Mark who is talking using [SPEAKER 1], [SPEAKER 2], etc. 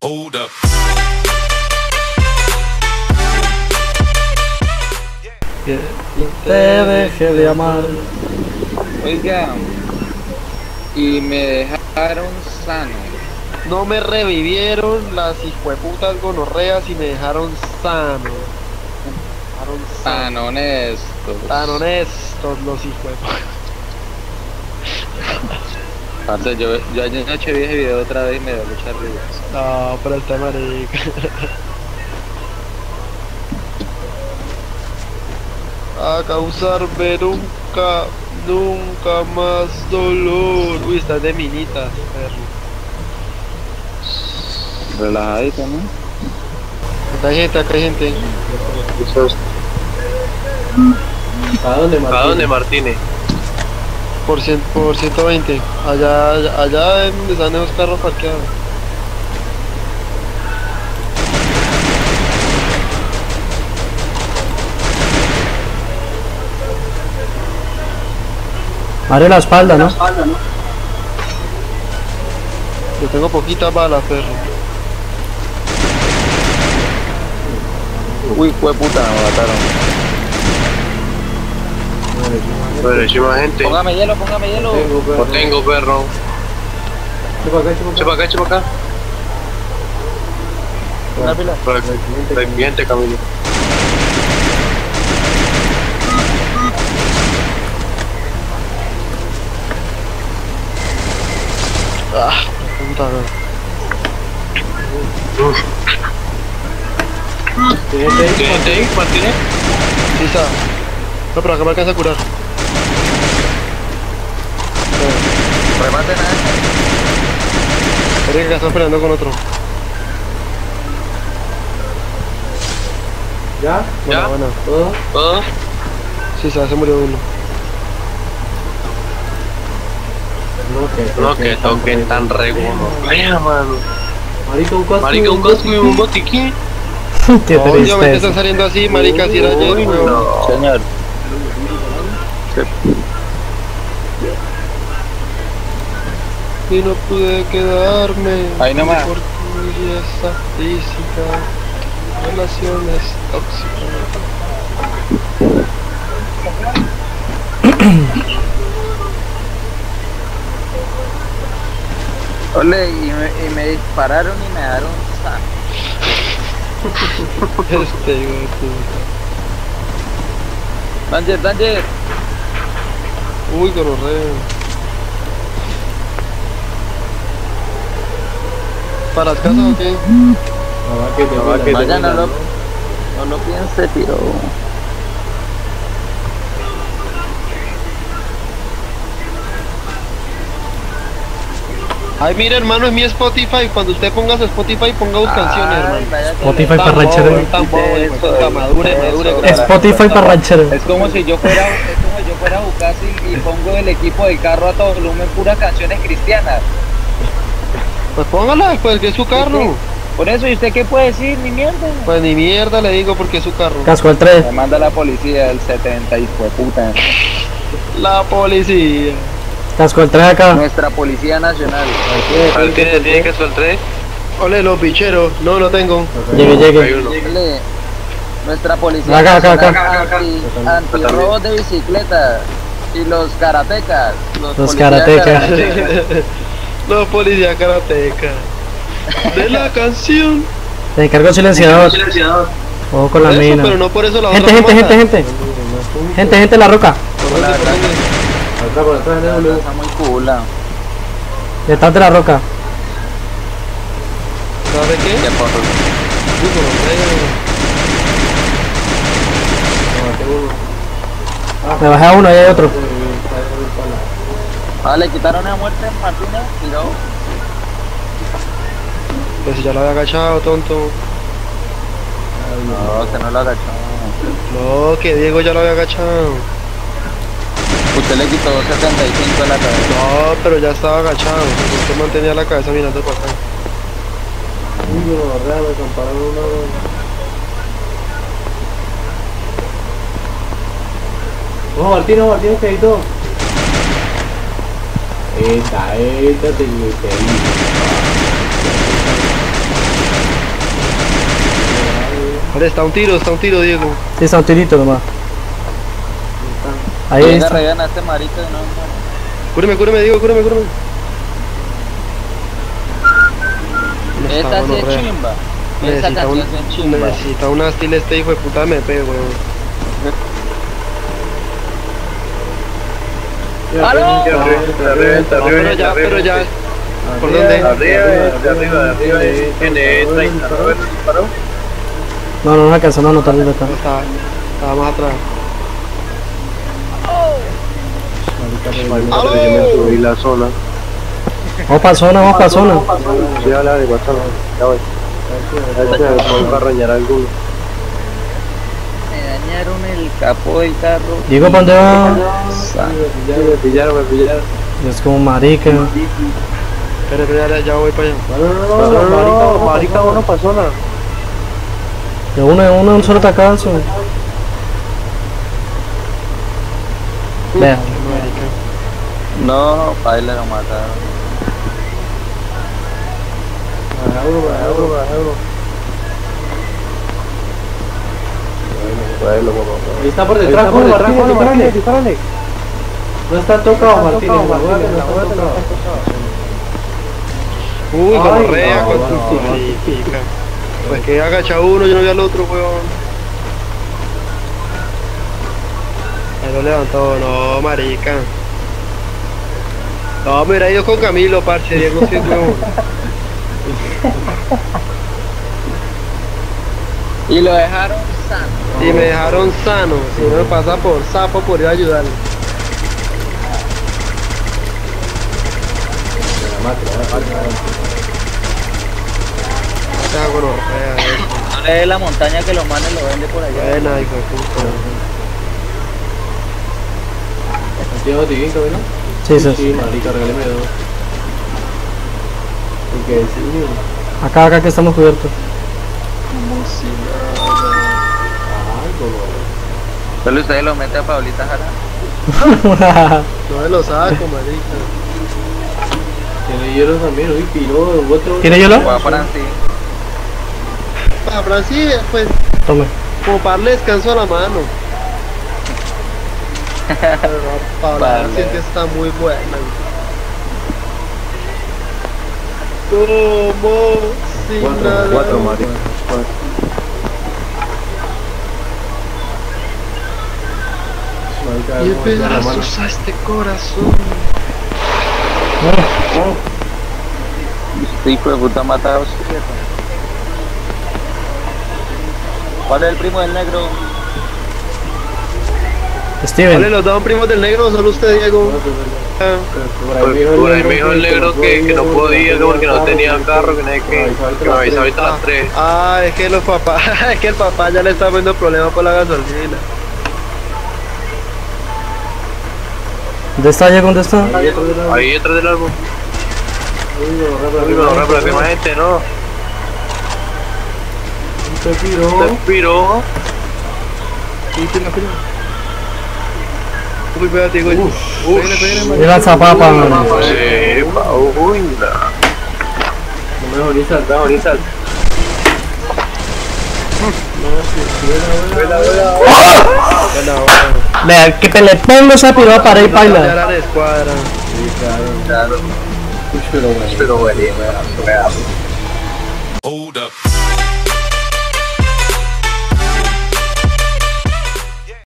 [SPEAKER 1] Hold up.
[SPEAKER 2] Que te deje de amar.
[SPEAKER 3] Oiga, y me dejaron sano.
[SPEAKER 2] No me revivieron las hijueputas gonorreas y me dejaron sano. Dejaron sano.
[SPEAKER 3] Tan honesto.
[SPEAKER 2] Tan honestos los hijueputas.
[SPEAKER 3] Parce, yo, yo ayer noche vi ese video otra vez y me dio mucha risa.
[SPEAKER 2] No, pero este marica. A causarme nunca, nunca más dolor. Uy, estás de minitas, perro.
[SPEAKER 3] Relajadito, ¿no?
[SPEAKER 2] Acá hay gente, acá hay gente.
[SPEAKER 4] ¿A dónde,
[SPEAKER 5] ¿A dónde, Martínez?
[SPEAKER 2] Por, cien, por 120. Allá, allá, allá en donde están esos carros parqueados.
[SPEAKER 4] Abre la espalda, ¿no?
[SPEAKER 2] Yo tengo poquitas balas, perro.
[SPEAKER 3] Uy, fue puta, me mataron.
[SPEAKER 5] Pero encima gente.
[SPEAKER 3] Póngame hielo, póngame hielo.
[SPEAKER 5] No tengo perro.
[SPEAKER 4] Chupa acá, chupa acá.
[SPEAKER 5] Chupa acá, chupa acá.
[SPEAKER 3] Una pila.
[SPEAKER 5] Gente camino.
[SPEAKER 2] Ah, puta, no.
[SPEAKER 5] ¿Tiene gente ahí, Martínez?
[SPEAKER 2] Sí está. No, pero acá me alcanza a curar.
[SPEAKER 3] Rematen a este.
[SPEAKER 2] Parece que están peleando con otro.
[SPEAKER 4] ¿Ya?
[SPEAKER 2] Buena,
[SPEAKER 5] ¿Ya?
[SPEAKER 2] buena.
[SPEAKER 4] ¿Todo?
[SPEAKER 5] ¿Todo?
[SPEAKER 2] Sí, se se murió uno.
[SPEAKER 4] No, que
[SPEAKER 5] No, que toquen tan regulo. Vaya, mano.
[SPEAKER 4] Marica, un casco.
[SPEAKER 5] Marica, un casco y un botiquín.
[SPEAKER 4] Qué
[SPEAKER 2] No, obviamente están saliendo así, marica, si era
[SPEAKER 5] no.
[SPEAKER 3] Señor.
[SPEAKER 2] Y no pude quedarme.
[SPEAKER 3] Ahí nomás.
[SPEAKER 2] Por belleza física. Relaciones tóxicas.
[SPEAKER 3] Ole, y me, y me dispararon y me dieron sano.
[SPEAKER 2] Este, hijo de puta.
[SPEAKER 3] Danger, danger.
[SPEAKER 2] Uy, gonorrea. ¿Para las casas o qué?
[SPEAKER 4] No, va que te va que
[SPEAKER 3] no lo, no lo piense, tío.
[SPEAKER 2] Ay, mire, hermano, es mi Spotify. Cuando usted ponga su Spotify, ponga sus canciones, hermano.
[SPEAKER 4] Spotify para ranchero.
[SPEAKER 2] madure, madure.
[SPEAKER 4] Spotify para ranchero.
[SPEAKER 3] Es como si yo fuera, es como fuera Bukasi y pongo el equipo del carro a todo volumen, puras canciones cristianas.
[SPEAKER 2] Pues póngala, pues que es su carro.
[SPEAKER 3] Por eso, ¿y usted qué puede decir? Ni mierda.
[SPEAKER 2] Pues ni mierda le digo porque es su carro.
[SPEAKER 4] Casco al 3.
[SPEAKER 3] Me manda la policía del 70 y fue puta.
[SPEAKER 2] La policía.
[SPEAKER 4] Casco al 3 acá.
[SPEAKER 3] Nuestra policía nacional.
[SPEAKER 5] Martínez tiene que soltar.
[SPEAKER 2] Ole, los bicheros. No, no tengo.
[SPEAKER 4] Llegue,
[SPEAKER 5] Hay
[SPEAKER 4] llegue.
[SPEAKER 3] Nuestra policía
[SPEAKER 4] Acá, acá, acá.
[SPEAKER 3] anti, antirrobos de bicicletas y los karatecas.
[SPEAKER 4] Los
[SPEAKER 3] policías
[SPEAKER 4] karatecas.
[SPEAKER 2] No, policía karateca. De la canción.
[SPEAKER 4] Te encargo silenciador. Ojo con la
[SPEAKER 2] Eso,
[SPEAKER 4] mina.
[SPEAKER 2] pero no por eso la
[SPEAKER 4] Gente, gente, gente, gente. Gente, gente, la roca.
[SPEAKER 3] Está muy cool.
[SPEAKER 4] Detrás de la roca.
[SPEAKER 2] ¿Sabe qué?
[SPEAKER 4] Me bajé a uno, ahí hay otro.
[SPEAKER 3] Ah, le quitaron a muerte a Martínez. Tiró.
[SPEAKER 2] Pues si ya lo había agachado, tonto.
[SPEAKER 3] No, que no lo agachó.
[SPEAKER 2] No, que Diego ya lo había agachado.
[SPEAKER 3] Usted le quitó 75 de la cabeza.
[SPEAKER 2] No, pero ya estaba agachado. Usted mantenía la cabeza mirando para acá.
[SPEAKER 4] No, Martino, Martino, que hay dos. Esta, esta te
[SPEAKER 2] Vale, está un tiro, está un tiro, Diego.
[SPEAKER 4] Sí, está un tirito nomás. Ahí
[SPEAKER 3] Venga,
[SPEAKER 4] está.
[SPEAKER 3] regan a este marica de no.
[SPEAKER 2] Cúreme, cúreme, Diego, cúreme, cúreme.
[SPEAKER 3] Esta sí es chimba. Esa
[SPEAKER 2] Necesita,
[SPEAKER 3] canción
[SPEAKER 2] un,
[SPEAKER 3] es chimba.
[SPEAKER 2] necesita una steel este hijo de puta me pego, weón.
[SPEAKER 3] ¡Aló!
[SPEAKER 5] Arriba, arriba,
[SPEAKER 2] No, pero ya, pero ya. ¿Por dónde?
[SPEAKER 5] Arriba, de arriba, de arriba. Tiene 30, ¿no ves? disparó?
[SPEAKER 4] No, no, no alcanzamos a anotarlo de acá.
[SPEAKER 2] No, Estaba, estaba más atrás.
[SPEAKER 5] Marica, pero yo me subí la zona.
[SPEAKER 4] Vamos para zona, vamos para zona.
[SPEAKER 5] Sí, habla de WhatsApp. Ya voy. A ver si me a arañar alguno.
[SPEAKER 3] Me dañaron capó del carro.
[SPEAKER 4] Diego, ¿para dónde va?
[SPEAKER 5] Me pillaron, me pillaron.
[SPEAKER 4] Es como marica.
[SPEAKER 2] Espera, espera, ya, voy para allá.
[SPEAKER 5] No, no, no, no, marica, uno para zona.
[SPEAKER 4] De uno, de uno, un solo tacazo. Vea.
[SPEAKER 2] Marica.
[SPEAKER 3] No, baila lo mataron.
[SPEAKER 5] Baja uno, baja uno, baja uno. Bueno.
[SPEAKER 4] Ahí está por
[SPEAKER 5] Detrás, Martínez,
[SPEAKER 4] dispárale.
[SPEAKER 5] dispárale.
[SPEAKER 4] No está tocado, Martínez. la no está tocado.
[SPEAKER 2] Uy,
[SPEAKER 4] no,
[SPEAKER 2] con chica. Pues que agacha uno, yo no vi al otro, weón. Ahí lo levantó, no, marica. No, me hubiera ido con Camilo, parce, Diego sí.
[SPEAKER 3] Y lo dejaron sano.
[SPEAKER 2] Y me dejaron sano, si no me pasa por sapo, podría ayudarle.
[SPEAKER 3] No le la montaña que los manes lo vende por allá.
[SPEAKER 2] Buena, hijo de puta.
[SPEAKER 1] ¿Tienes botiguito, ¿no?
[SPEAKER 4] Sí, sí.
[SPEAKER 1] Sí, marica, regáleme dos. Porque sí,
[SPEAKER 4] Acá, acá que estamos cubiertos.
[SPEAKER 3] Solo ustedes lo meten a Paulita Jara.
[SPEAKER 2] No me lo saco, marica.
[SPEAKER 1] tiene hielo también, uy, piro.
[SPEAKER 4] ¿Tiene hielo?
[SPEAKER 3] Juega Francis.
[SPEAKER 2] Para Brasil, pues,
[SPEAKER 4] Tome.
[SPEAKER 2] como para darle descanso a la mano. Pero no, para
[SPEAKER 3] Vale.
[SPEAKER 2] que está muy buena. Como si
[SPEAKER 5] Cuatro,
[SPEAKER 2] nada.
[SPEAKER 5] cuatro. Marica,
[SPEAKER 2] Y pedazos a este corazón.
[SPEAKER 3] Este hijo de puta matado siete. ¿Cuál es el primo del negro?
[SPEAKER 2] Vale,
[SPEAKER 4] Steven.
[SPEAKER 2] los dos primos del negro, solo usted, Diego. Ah,
[SPEAKER 5] Por ahí me dijo el negro que, que no podía, que porque no tenía carro, que no hay que, que me ahorita a las 3.
[SPEAKER 2] Ah, es que los papás, es que el papá ya le está poniendo problemas por la gasolina.
[SPEAKER 4] ¿Dónde está Diego? ¿Dónde está?
[SPEAKER 5] Ahí detrás del árbol. Uy, no, pero que más gente, ¿no?
[SPEAKER 2] Sí, sí, la fila. Uy, espérate, Diego. Pégale, pégale, man.
[SPEAKER 4] Mira esa papa, man.
[SPEAKER 5] Sí, pa, uy, no.
[SPEAKER 1] No me bonita, está bonita.
[SPEAKER 2] Buena, buena.
[SPEAKER 4] Vea, que te le pongo esa piroa para ir
[SPEAKER 1] pero bueno.
[SPEAKER 5] Pero bueno,
[SPEAKER 6] Hold up.